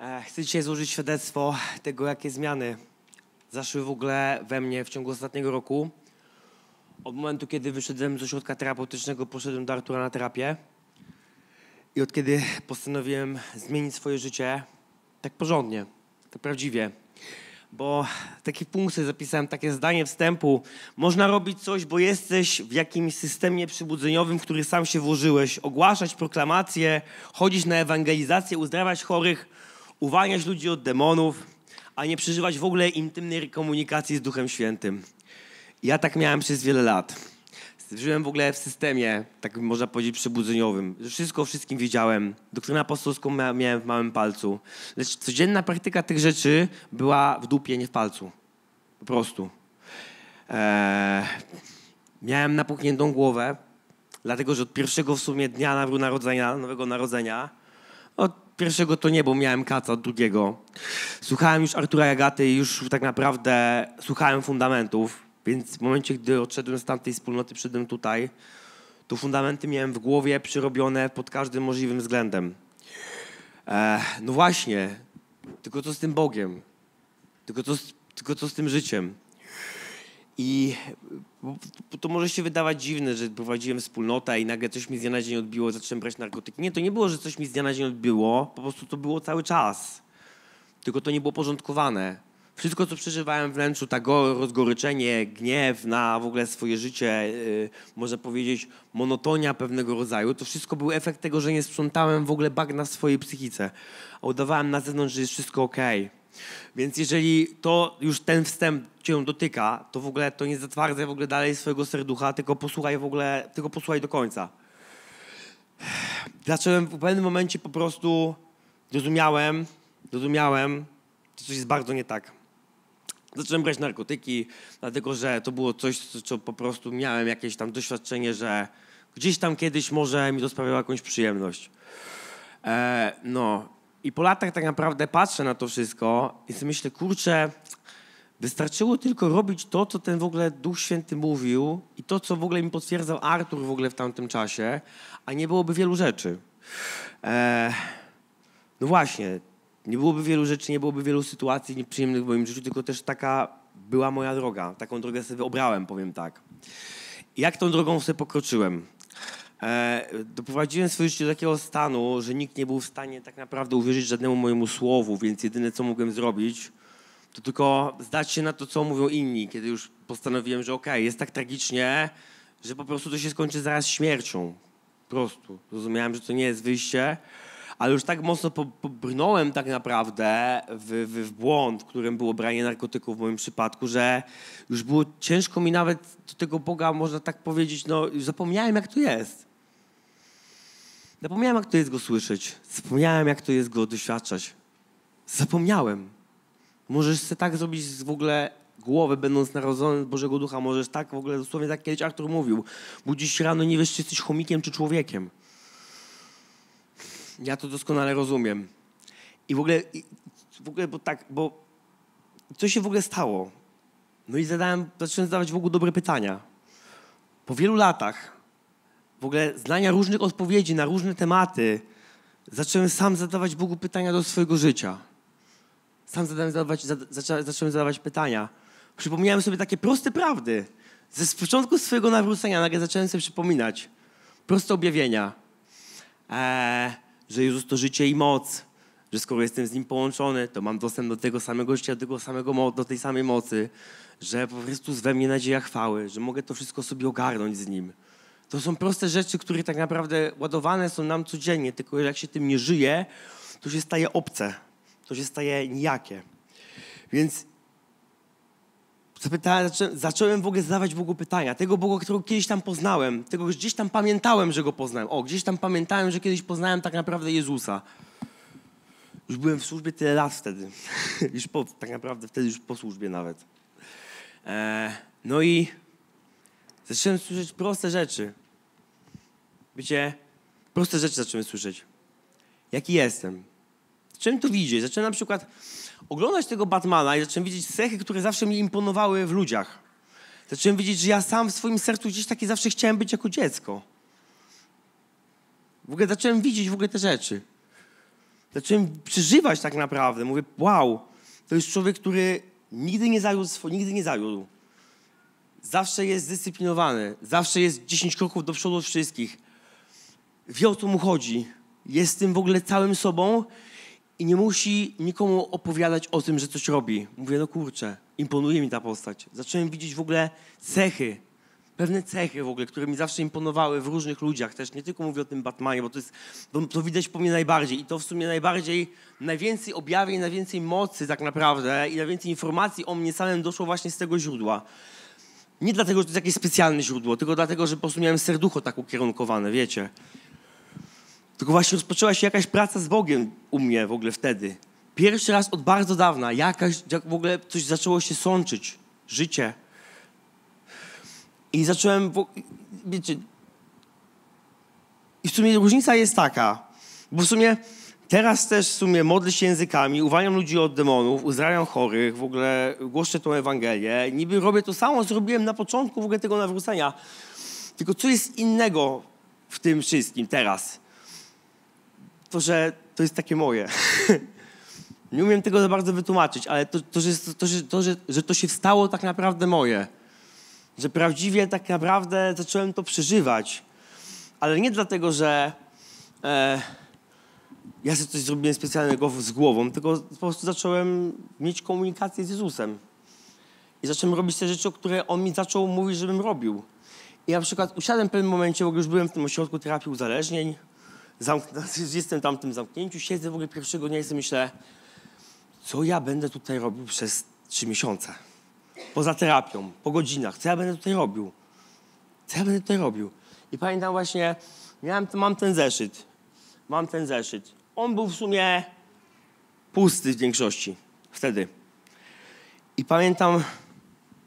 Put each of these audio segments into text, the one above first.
E, Chcę dzisiaj złożyć świadectwo tego, jakie zmiany zaszły w ogóle we mnie w ciągu ostatniego roku. Od momentu, kiedy wyszedłem z ośrodka terapeutycznego, poszedłem do Artura na terapię. I od kiedy postanowiłem zmienić swoje życie tak porządnie, tak prawdziwie. Bo taki punkt sobie zapisałem, takie zdanie wstępu. Można robić coś, bo jesteś w jakimś systemie przybudzeniowym, w który sam się włożyłeś. Ogłaszać proklamacje, chodzić na ewangelizację, uzdrawiać chorych, uwalniać ludzi od demonów, a nie przeżywać w ogóle intymnej komunikacji z Duchem Świętym. Ja tak miałem przez wiele lat. Żyłem w ogóle w systemie, tak można powiedzieć, przebudzeniowym. Wszystko wszystkim wiedziałem. Doktrynę apostolską mia- miałem w małym palcu. Lecz codzienna praktyka tych rzeczy była w dupie, nie w palcu. Po prostu. Eee, miałem napuchniętą głowę, dlatego że od pierwszego w sumie dnia Narodzenia, Nowego Narodzenia, od pierwszego to nie, bo miałem kaca, od drugiego. Słuchałem już Artura Jagaty i już tak naprawdę słuchałem fundamentów, więc w momencie, gdy odszedłem z tamtej wspólnoty, przyszedłem tutaj, to fundamenty miałem w głowie przyrobione pod każdym możliwym względem. E, no właśnie, tylko co z tym Bogiem? Tylko co z, tylko co z tym życiem? I bo to może się wydawać dziwne, że prowadziłem wspólnotę i nagle coś mi z dnia na dzień odbiło, zacząłem brać narkotyki. Nie, to nie było, że coś mi z dnia na dzień odbiło, po prostu to było cały czas. Tylko to nie było porządkowane. Wszystko, co przeżywałem wnętrzu, ta go, rozgoryczenie, gniew na w ogóle swoje życie, yy, można powiedzieć monotonia pewnego rodzaju, to wszystko był efekt tego, że nie sprzątałem w ogóle bagna w swojej psychice. A udawałem na zewnątrz, że jest wszystko okej. Więc jeżeli to już ten wstęp cię dotyka, to w ogóle to nie zatwardzaj w ogóle dalej swojego serducha, tylko posłuchaj w ogóle, tylko posłuchaj do końca. Zacząłem w pewnym momencie po prostu zrozumiałem, zrozumiałem, że coś jest bardzo nie tak. Zacząłem brać narkotyki, dlatego że to było coś, co, co po prostu miałem jakieś tam doświadczenie, że gdzieś tam kiedyś może mi to sprawiało jakąś przyjemność. E, no i po latach tak naprawdę patrzę na to wszystko i sobie myślę, kurczę, wystarczyło tylko robić to, co ten w ogóle Duch Święty mówił i to, co w ogóle mi potwierdzał Artur w ogóle w tamtym czasie, a nie byłoby wielu rzeczy. E, no właśnie, nie byłoby wielu rzeczy, nie byłoby wielu sytuacji nieprzyjemnych w moim życiu, tylko też taka była moja droga. Taką drogę sobie obrałem, powiem tak. I jak tą drogą sobie pokroczyłem? E, doprowadziłem swoje życie do takiego stanu, że nikt nie był w stanie tak naprawdę uwierzyć żadnemu mojemu słowu, więc jedyne, co mogłem zrobić, to tylko zdać się na to, co mówią inni, kiedy już postanowiłem, że okej, jest tak tragicznie, że po prostu to się skończy zaraz śmiercią. Po prostu. Zrozumiałem, że to nie jest wyjście, ale już tak mocno po- pobrnąłem tak naprawdę w, w, w błąd, którym było branie narkotyków w moim przypadku, że już było ciężko mi nawet do tego Boga, można tak powiedzieć, no zapomniałem jak to jest. Zapomniałem jak to jest Go słyszeć. Zapomniałem jak to jest Go doświadczać. Zapomniałem. Możesz sobie tak zrobić w ogóle głowy, będąc narodzonym z Bożego Ducha, możesz tak w ogóle, dosłownie tak kiedyś Artur mówił, budzisz się rano, nie wiesz, czy jesteś chomikiem, czy człowiekiem. Ja to doskonale rozumiem. I w ogóle, w ogóle, bo tak, bo co się w ogóle stało? No i zadałem, zacząłem zadawać w ogóle dobre pytania. Po wielu latach w ogóle znania różnych odpowiedzi na różne tematy, zacząłem sam zadawać Bogu pytania do swojego życia. Sam zadałem zadawać, zada, zaczą- zacząłem zadawać pytania. Przypomniałem sobie takie proste prawdy. Ze początku swojego nawrócenia nagle zacząłem sobie przypominać proste objawienia. Eee, że Jezus to życie i moc, że skoro jestem z Nim połączony, to mam dostęp do tego samego życia, do, tego samego, do tej samej mocy, że po prostu we mnie nadzieja chwały, że mogę to wszystko sobie ogarnąć z Nim. To są proste rzeczy, które tak naprawdę ładowane są nam codziennie, tylko jak się tym nie żyje, to się staje obce, to się staje nijakie. Więc zapytałem, zacząłem, w ogóle zadawać Bogu pytania. Tego Boga, którego kiedyś tam poznałem, tego gdzieś tam pamiętałem, że go poznałem. O, gdzieś tam pamiętałem, że kiedyś poznałem tak naprawdę Jezusa. Już byłem w służbie tyle lat wtedy. już po, tak naprawdę wtedy już po służbie nawet. E, no i zacząłem słyszeć proste rzeczy. Wiecie, proste rzeczy zacząłem słyszeć. Jaki jestem. Zacząłem to widzieć. Zacząłem na przykład oglądać tego Batmana i zacząłem widzieć cechy, które zawsze mi imponowały w ludziach. Zacząłem widzieć, że ja sam w swoim sercu gdzieś taki zawsze chciałem być jako dziecko. W ogóle zacząłem widzieć w ogóle te rzeczy. Zacząłem przeżywać tak naprawdę. Mówię, wow, to jest człowiek, który nigdy nie zawiódł, nigdy nie zawiódł. Zawsze jest zdyscyplinowany, zawsze jest 10 kroków do przodu od wszystkich. Wie o co mu chodzi. Jest tym w ogóle całym sobą i nie musi nikomu opowiadać o tym, że coś robi. Mówię, no kurczę, imponuje mi ta postać. Zacząłem widzieć w ogóle cechy, pewne cechy w ogóle, które mi zawsze imponowały w różnych ludziach też. Nie tylko mówię o tym Batmanie, bo to, jest, to, to widać po mnie najbardziej. I to w sumie najbardziej, najwięcej objawień, najwięcej mocy tak naprawdę i najwięcej informacji o mnie samym doszło właśnie z tego źródła. Nie dlatego, że to jest jakieś specjalne źródło, tylko dlatego, że po prostu miałem serducho tak ukierunkowane, wiecie. Tylko właśnie rozpoczęła się jakaś praca z Bogiem u mnie w ogóle wtedy. Pierwszy raz od bardzo dawna jakaś, jak w ogóle coś zaczęło się sączyć. Życie. I zacząłem, wiecie, i w sumie różnica jest taka, bo w sumie teraz też w sumie modlę się językami, uwalniam ludzi od demonów, uzdrawiam chorych, w ogóle głoszę tą Ewangelię. Niby robię to samo, co robiłem na początku w ogóle tego nawrócenia. Tylko co jest innego w tym wszystkim teraz? To, że to jest takie moje. Nie umiem tego za bardzo wytłumaczyć, ale to, to, że, to, że, to że, że to się stało tak naprawdę moje że prawdziwie tak naprawdę zacząłem to przeżywać. Ale nie dlatego, że e, ja sobie coś zrobiłem specjalnego z głową, tylko po prostu zacząłem mieć komunikację z Jezusem. I zacząłem robić te rzeczy, o które On mi zaczął mówić, żebym robił. I na przykład usiadłem w pewnym momencie, bo już byłem w tym ośrodku terapii uzależnień, jestem tam w tym zamknięciu, siedzę w ogóle pierwszego dnia i sobie myślę, co ja będę tutaj robił przez trzy miesiące poza terapią, po godzinach. Co ja będę tutaj robił? Co ja będę tutaj robił? I pamiętam właśnie, miałem, mam ten zeszyt. Mam ten zeszyt. On był w sumie pusty w większości wtedy. I pamiętam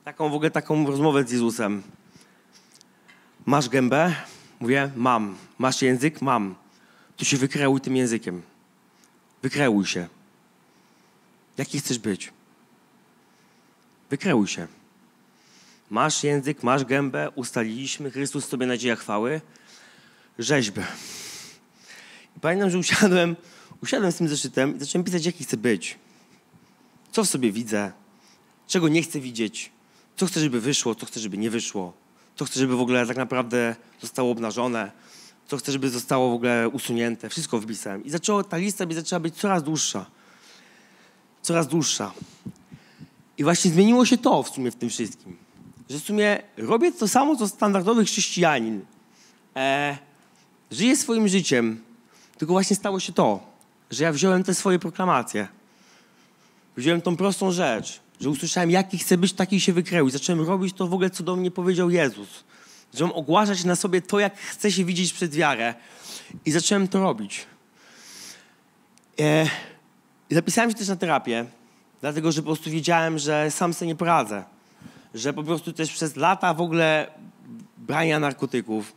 taką w ogóle taką rozmowę z Jezusem. Masz gębę? Mówię, mam. Masz język? Mam. Tu się wykreuj tym językiem. Wykreuj się. Jaki chcesz być? Wykreuj się. Masz język, masz gębę, ustaliliśmy, Chrystus sobie nadzieja chwały. Rzeźbę. I pamiętam, że usiadłem, usiadłem z tym zeszytem i zacząłem pisać, jaki chcę być. Co w sobie widzę, czego nie chcę widzieć, co chcę, żeby wyszło, co chcę, żeby nie wyszło, co chcę, żeby w ogóle tak naprawdę zostało obnażone, co chcę, żeby zostało w ogóle usunięte. Wszystko wpisałem. I zaczęło, ta lista zaczęła być coraz dłuższa. Coraz dłuższa. I właśnie zmieniło się to w sumie w tym wszystkim. Że w sumie robię to samo, co standardowy chrześcijanin. E, żyję swoim życiem, tylko właśnie stało się to, że ja wziąłem te swoje proklamacje. Wziąłem tą prostą rzecz, że usłyszałem, jaki chcę być, taki się wykreł. I zacząłem robić to w ogóle, co do mnie powiedział Jezus. Zacząłem ogłaszać na sobie to, jak chcę się widzieć przed wiarę. I zacząłem to robić. E, zapisałem się też na terapię. Dlatego, że po prostu wiedziałem, że sam sobie nie poradzę. Że po prostu też przez lata w ogóle brania narkotyków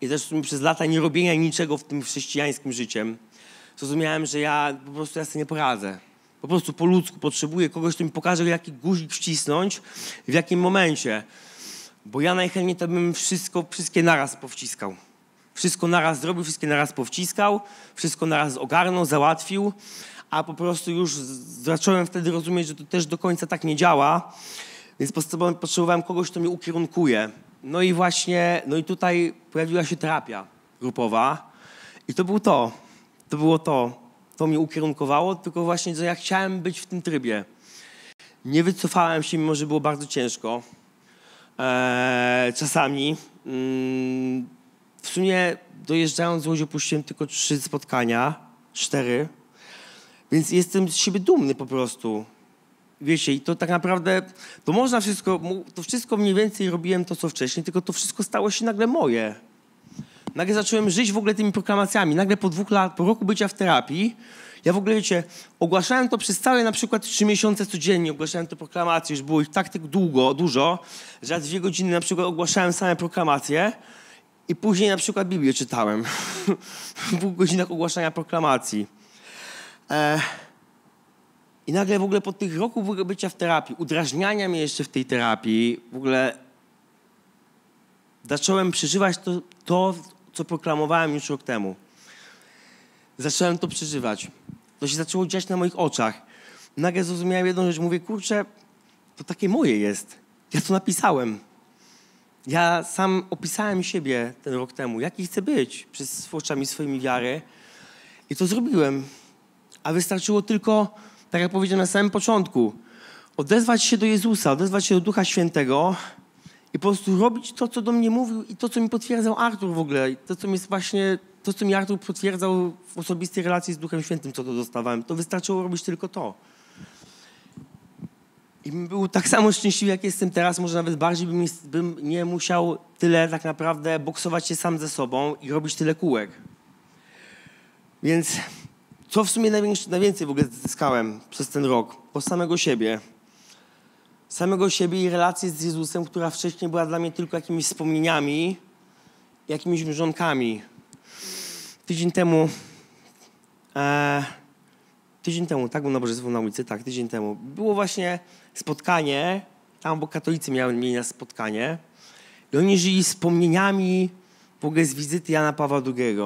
i też przez lata nie robienia niczego w tym chrześcijańskim życiem, zrozumiałem, że ja po prostu ja sobie nie poradzę. Po prostu po ludzku potrzebuję kogoś, kto mi pokaże, jaki guzik wcisnąć, w jakim momencie. Bo ja najchętniej to bym wszystko, wszystkie naraz powciskał. Wszystko naraz zrobił, wszystkie naraz powciskał, wszystko naraz ogarnął, załatwił a po prostu już zacząłem wtedy rozumieć, że to też do końca tak nie działa, więc potrzebowałem kogoś, kto mnie ukierunkuje. No i właśnie, no i tutaj pojawiła się terapia grupowa i to było to, to było to, to mnie ukierunkowało, tylko właśnie, że ja chciałem być w tym trybie. Nie wycofałem się, mimo że było bardzo ciężko. Eee, czasami mm, w sumie dojeżdżając z Łodzi opuściłem tylko trzy spotkania, cztery, więc jestem z siebie dumny po prostu. Wiecie, i to tak naprawdę, to można wszystko, to wszystko mniej więcej robiłem to, co wcześniej, tylko to wszystko stało się nagle moje. Nagle zacząłem żyć w ogóle tymi proklamacjami. Nagle po dwóch lat, po roku bycia w terapii, ja w ogóle, wiecie, ogłaszałem to przez całe na przykład trzy miesiące codziennie, ogłaszałem te proklamacje, już było ich tak, tak długo, dużo, że dwie godziny na przykład ogłaszałem same proklamacje i później na przykład Biblię czytałem. w dwóch godzinach ogłaszania proklamacji. E, I nagle w ogóle po tych roku w ogóle bycia w terapii, udrażniania mnie jeszcze w tej terapii, w ogóle zacząłem przeżywać to, to co proklamowałem już rok temu. Zacząłem to przeżywać. To się zaczęło dziać na moich oczach. Nagle zrozumiałem jedną rzecz. Mówię, kurczę, to takie moje jest. Ja to napisałem. Ja sam opisałem siebie ten rok temu, jaki chcę być przez oczami swoimi wiary. I to zrobiłem. A wystarczyło tylko, tak jak powiedziałem na samym początku, odezwać się do Jezusa, odezwać się do Ducha Świętego i po prostu robić to, co do mnie mówił i to, co mi potwierdzał Artur w ogóle. I to, co mi jest właśnie, to, co mi Artur potwierdzał w osobistej relacji z Duchem Świętym, co to dostawałem. To wystarczyło robić tylko to. I bym był tak samo szczęśliwy, jak jestem teraz, może nawet bardziej bym, bym nie musiał tyle tak naprawdę boksować się sam ze sobą i robić tyle kółek. Więc co w sumie najwięcej w ogóle zyskałem przez ten rok? Po samego siebie. Samego siebie i relację z Jezusem, która wcześniej była dla mnie tylko jakimiś wspomnieniami, jakimiś mrzonkami. Tydzień temu, e, tydzień temu, tak, był nabożeństwo na ulicy, tak, tydzień temu. Było właśnie spotkanie, tam, bo katolicy miały, mieli nas spotkanie i oni żyli wspomnieniami w ogóle z wizyty Jana Pawła II.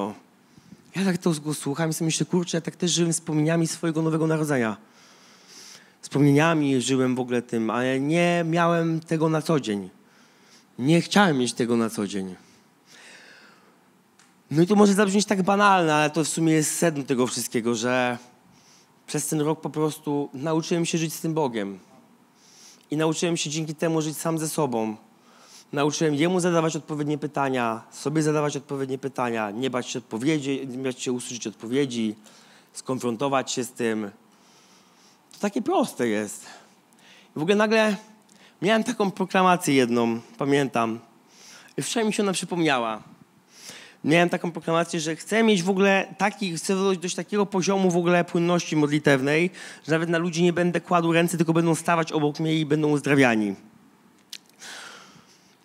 Ja tak to słucham i sobie myślę, kurczę, ja tak też żyłem wspomnieniami swojego nowego narodzenia. Wspomnieniami żyłem w ogóle tym, ale nie miałem tego na co dzień. Nie chciałem mieć tego na co dzień. No i to może zabrzmieć tak banalne, ale to w sumie jest sedno tego wszystkiego, że przez ten rok po prostu nauczyłem się żyć z tym Bogiem. I nauczyłem się dzięki temu żyć sam ze sobą. Nauczyłem Jemu zadawać odpowiednie pytania, sobie zadawać odpowiednie pytania, nie bać się odpowiedzi, nie bać się usłyszeć odpowiedzi, skonfrontować się z tym. To takie proste jest. I w ogóle nagle miałem taką proklamację jedną, pamiętam. I wczoraj mi się ona przypomniała. Miałem taką proklamację, że chcę mieć w ogóle taki, chcę dojść do takiego poziomu w ogóle płynności modlitewnej, że nawet na ludzi nie będę kładł ręce, tylko będą stawać obok mnie i będą uzdrawiani.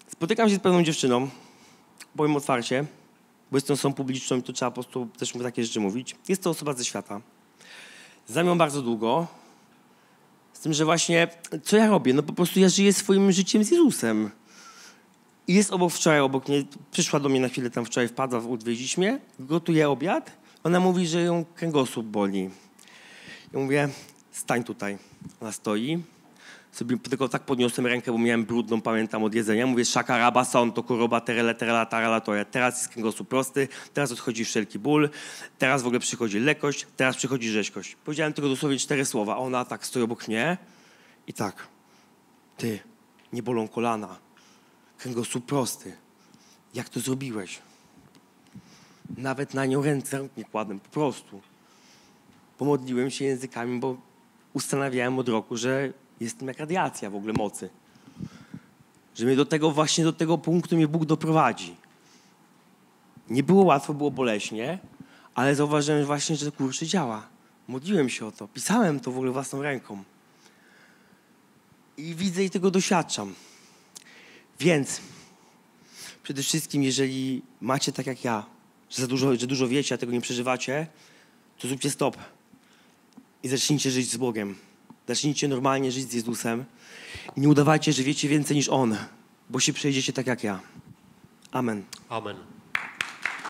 Spotykam się z pewną dziewczyną, powiem otwarcie, bo jestem osobą publiczną i to trzeba po prostu też takie rzeczy mówić. Jest to osoba ze świata. Znam ją bardzo długo. Z tym, że właśnie, co ja robię? No po prostu ja żyję swoim życiem z Jezusem. I jest obok wczoraj, obok mnie, przyszła do mnie na chwilę, tam wczoraj wpadła, odwiedzić mnie, gotuje obiad. Ona mówi, że ją kręgosłup boli. Ja mówię, stań tutaj. Ona stoi. Sobie tylko tak podniosłem rękę, bo miałem brudną, pamiętam, od jedzenia. Mówię, szaka, raba, son, to kuroba, terele, terela, tarala, toja. Teraz jest kręgosłup prosty, teraz odchodzi wszelki ból, teraz w ogóle przychodzi lekkość, teraz przychodzi rzeźkość. Powiedziałem tylko dosłownie cztery słowa, ona tak stoi obok mnie i tak, ty, nie bolą kolana, kręgosłup prosty. Jak to zrobiłeś? Nawet na nią ręce nie kładłem, po prostu. Pomodliłem się językami, bo ustanawiałem od roku, że jestem jak radiacja w ogóle mocy. Że mnie do tego, właśnie do tego punktu mnie Bóg doprowadzi. Nie było łatwo, było boleśnie, ale zauważyłem właśnie, że kurczę działa. Modliłem się o to, pisałem to w ogóle własną ręką. I widzę i tego doświadczam. Więc przede wszystkim, jeżeli macie tak jak ja, że, za dużo, że dużo wiecie, a tego nie przeżywacie, to zróbcie stop i zacznijcie żyć z Bogiem. Zacznijcie normalnie żyć z Jezusem i nie udawajcie, że wiecie więcej niż On, bo się przejdziecie tak jak ja. Amen. Amen.